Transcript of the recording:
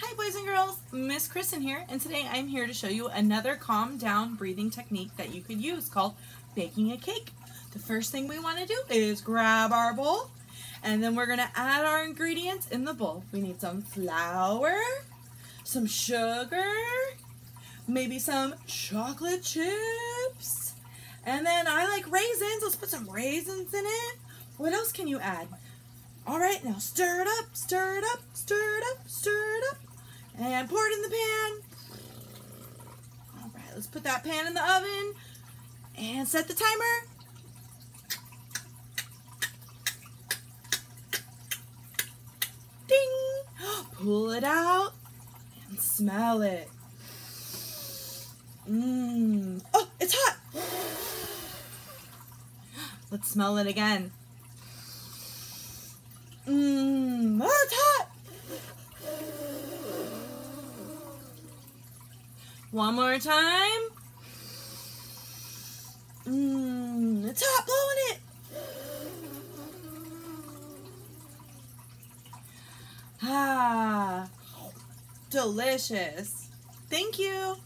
Hi boys and girls, Miss Kristin here, and today I'm here to show you another calm down breathing technique that you could use called baking a cake. The first thing we want to do is grab our bowl, and then we're going to add our ingredients in the bowl. We need some flour, some sugar, maybe some chocolate chips, and then I like raisins. Let's put some raisins in it. What else can you add? All right, now stir it up, stir it up, stir it up, stir it up, and pour it in the pan. All right, let's put that pan in the oven and set the timer. Ding! Pull it out and smell it. Mmm. Oh, it's hot. Let's smell it again. Mmm, oh, it's hot. One more time. Mmm, hot, blowing it. Ah, delicious. Thank you.